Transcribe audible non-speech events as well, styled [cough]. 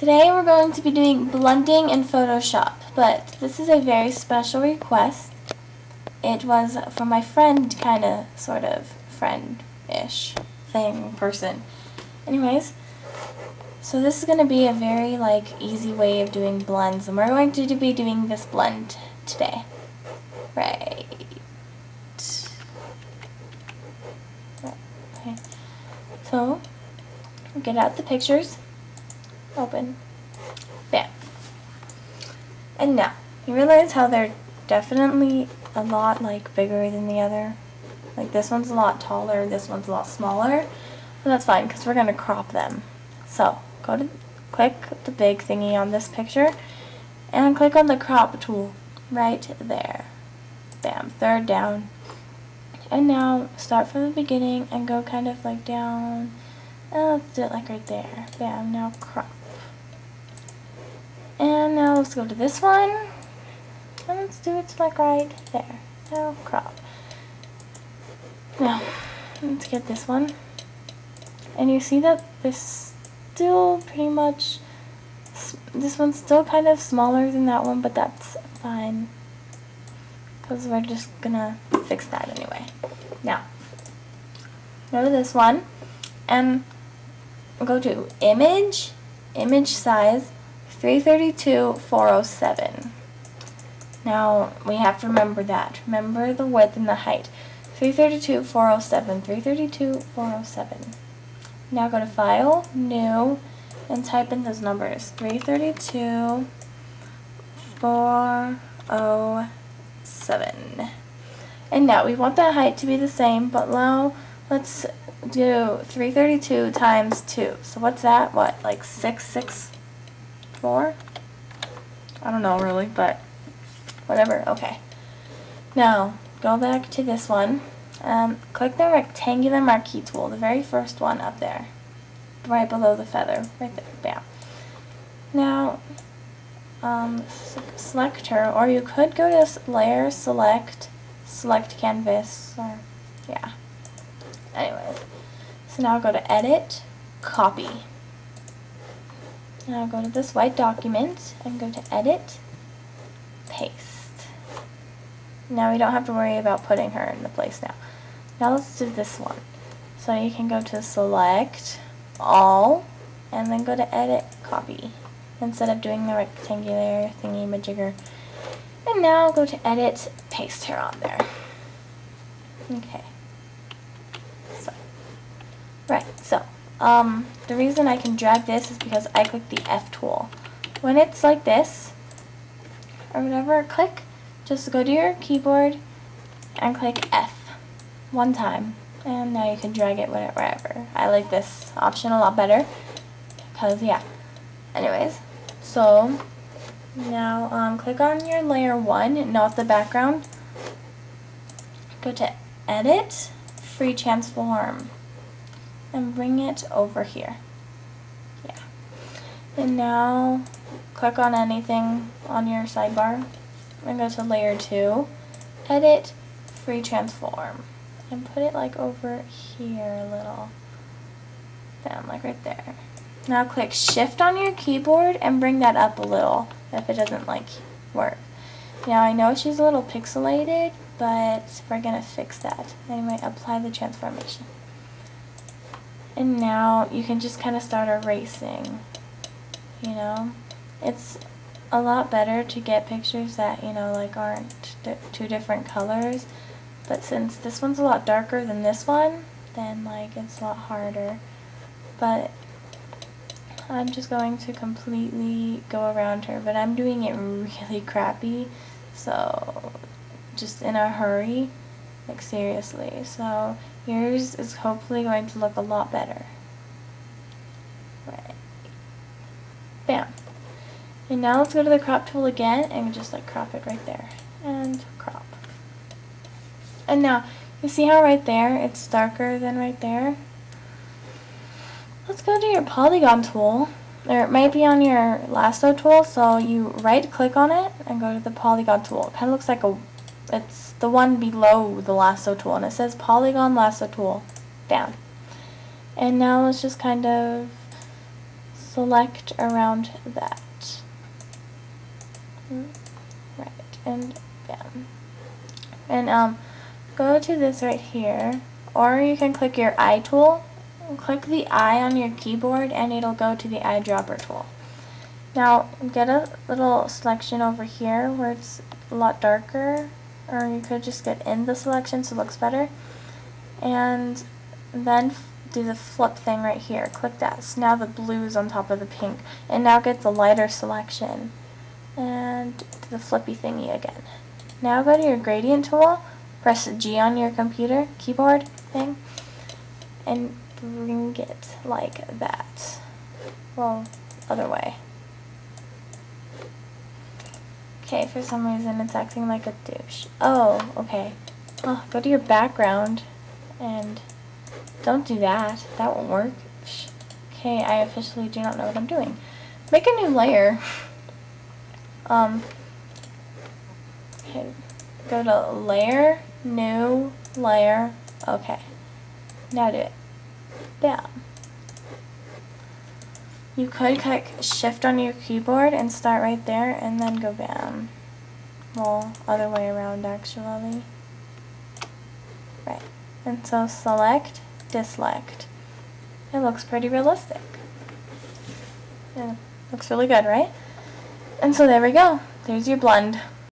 Today we're going to be doing blending in Photoshop, but this is a very special request. It was from my friend, kind of, sort of, friend-ish thing, person. Anyways, so this is going to be a very, like, easy way of doing blends, and we're going to be doing this blend today. Right. Okay. So, get out the pictures open. Bam. And now, you realize how they're definitely a lot like bigger than the other? Like this one's a lot taller, this one's a lot smaller. But that's fine because we're going to crop them. So, go to click the big thingy on this picture and click on the crop tool right there. Bam, third down. And now start from the beginning and go kind of like down. And let's do it like right there. Bam, now crop. And now let's go to this one. And let's do it like right there. Oh, now crop. Now, let's get this one. And you see that this still pretty much, this one's still kind of smaller than that one, but that's fine. Because we're just gonna fix that anyway. Now, go to this one, and go to image, image size, 332, 407. Now, we have to remember that. Remember the width and the height. 332, 407, 332, 407. Now go to File, New, and type in those numbers. 332, 407. And now we want that height to be the same, but now let's do 332 times 2. So what's that? What, like 6, 6, more? I don't know really, but whatever. Okay. Now, go back to this one. Um, click the rectangular marquee tool, the very first one up there. Right below the feather. Right there. Bam. Now, um, select her, or you could go to layer, select, select canvas, or, yeah. Anyways. So now go to edit, copy. Now go to this white document and go to edit, paste. Now we don't have to worry about putting her in the place now. Now let's do this one. So you can go to select all and then go to edit copy instead of doing the rectangular thingy majigger. And now go to edit, paste her on there. Okay. So, right, so um, the reason I can drag this is because I click the F tool. When it's like this, or whatever, click, just go to your keyboard and click F one time. And now you can drag it wherever. I like this option a lot better because, yeah. Anyways, so now um, click on your layer 1, not the background. Go to Edit, Free Transform and bring it over here. Yeah. And now click on anything on your sidebar and go to layer 2, edit, free transform, and put it like over here a little. Down, like right there. Now click shift on your keyboard and bring that up a little if it doesn't like work. Now I know she's a little pixelated, but we're going to fix that. Anyway, apply the transformation. And now you can just kind of start erasing, you know. It's a lot better to get pictures that, you know, like aren't two different colors. But since this one's a lot darker than this one, then like it's a lot harder. But I'm just going to completely go around her, but I'm doing it [laughs] really crappy, so just in a hurry, like seriously. So yours is hopefully going to look a lot better. Right. Bam. And now let's go to the crop tool again and just like crop it right there. And crop. And now, you see how right there it's darker than right there? Let's go to your polygon tool. Or it might be on your lasso tool, so you right click on it and go to the polygon tool. It kind of looks like a, it's the one below the lasso tool and it says polygon lasso tool down and now let's just kind of select around that. Right, and bam. And um, go to this right here, or you can click your eye tool. Click the I on your keyboard and it'll go to the eyedropper tool. Now get a little selection over here where it's a lot darker, or you could just get in the selection so it looks better. And then do the flip thing right here. Click that. So now the blue is on top of the pink. And now get the lighter selection. And do the flippy thingy again. Now go to your gradient tool, press G on your computer, keyboard thing, and bring it like that. Well, other way. Okay, for some reason it's acting like a douche. Oh, okay. Oh, go to your background and don't do that. That won't work. Okay, I officially do not know what I'm doing. Make a new layer. Um, okay, go to layer, new layer. Okay, now do it. Down. You could click shift on your keyboard and start right there and then go bam. Well, other way around actually. Right. And so select, deselect. It looks pretty realistic. Yeah, looks really good, right? And so there we go. There's your blend.